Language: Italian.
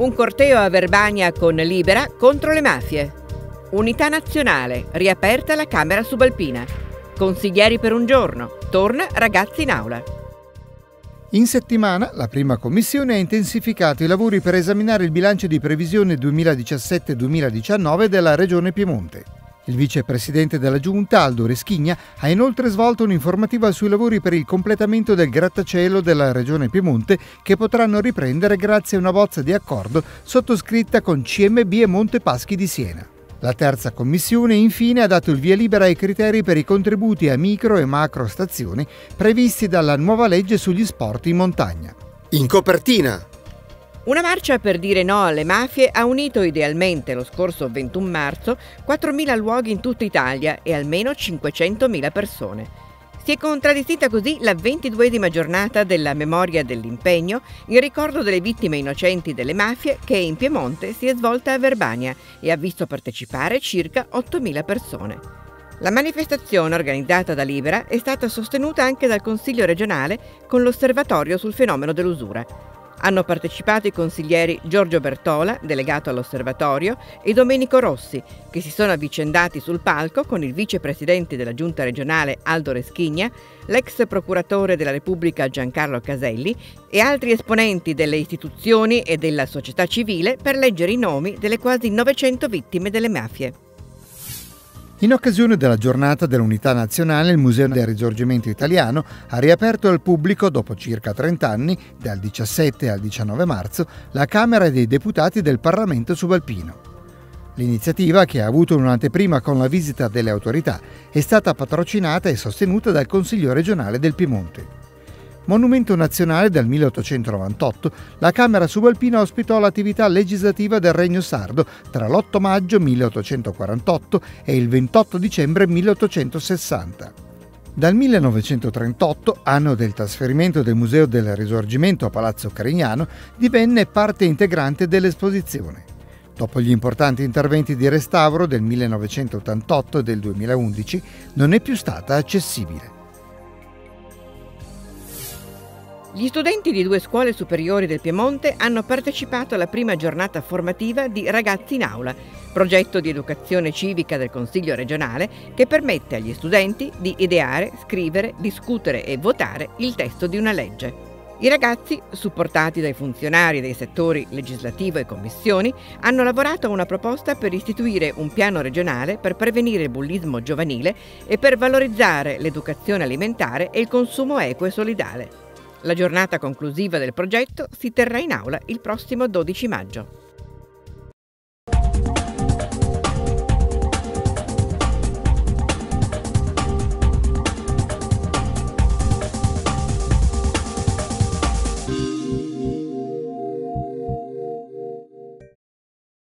Un corteo a Verbania con Libera contro le mafie. Unità nazionale, riaperta la Camera subalpina. Consiglieri per un giorno, torna ragazzi in aula. In settimana la prima commissione ha intensificato i lavori per esaminare il bilancio di previsione 2017-2019 della Regione Piemonte. Il vicepresidente della Giunta, Aldo Reschigna, ha inoltre svolto un'informativa sui lavori per il completamento del grattacielo della Regione Piemonte che potranno riprendere grazie a una bozza di accordo sottoscritta con CMB e Montepaschi di Siena. La terza commissione infine ha dato il via libera ai criteri per i contributi a micro e macro stazioni previsti dalla nuova legge sugli sport in montagna. In copertina una marcia per dire no alle mafie ha unito idealmente lo scorso 21 marzo 4.000 luoghi in tutta Italia e almeno 500.000 persone. Si è contraddistinta così la ventiduesima giornata della memoria dell'impegno in ricordo delle vittime innocenti delle mafie che in Piemonte si è svolta a Verbania e ha visto partecipare circa 8.000 persone. La manifestazione organizzata da Libera è stata sostenuta anche dal Consiglio regionale con l'osservatorio sul fenomeno dell'usura. Hanno partecipato i consiglieri Giorgio Bertola, delegato all'osservatorio, e Domenico Rossi, che si sono avvicendati sul palco con il vicepresidente della giunta regionale Aldo Reschigna, l'ex procuratore della Repubblica Giancarlo Caselli e altri esponenti delle istituzioni e della società civile per leggere i nomi delle quasi 900 vittime delle mafie. In occasione della giornata dell'Unità Nazionale, il Museo del Risorgimento Italiano ha riaperto al pubblico, dopo circa 30 anni, dal 17 al 19 marzo, la Camera dei Deputati del Parlamento subalpino. L'iniziativa, che ha avuto un'anteprima con la visita delle autorità, è stata patrocinata e sostenuta dal Consiglio regionale del Piemonte. Monumento nazionale del 1898, la Camera subalpina ospitò l'attività legislativa del Regno Sardo tra l'8 maggio 1848 e il 28 dicembre 1860. Dal 1938, anno del trasferimento del Museo del Risorgimento a Palazzo Carignano, divenne parte integrante dell'esposizione. Dopo gli importanti interventi di restauro del 1988 e del 2011, non è più stata accessibile. Gli studenti di due scuole superiori del Piemonte hanno partecipato alla prima giornata formativa di Ragazzi in Aula, progetto di educazione civica del Consiglio regionale che permette agli studenti di ideare, scrivere, discutere e votare il testo di una legge. I ragazzi, supportati dai funzionari dei settori legislativo e commissioni, hanno lavorato a una proposta per istituire un piano regionale per prevenire il bullismo giovanile e per valorizzare l'educazione alimentare e il consumo equo e solidale. La giornata conclusiva del progetto si terrà in aula il prossimo 12 maggio.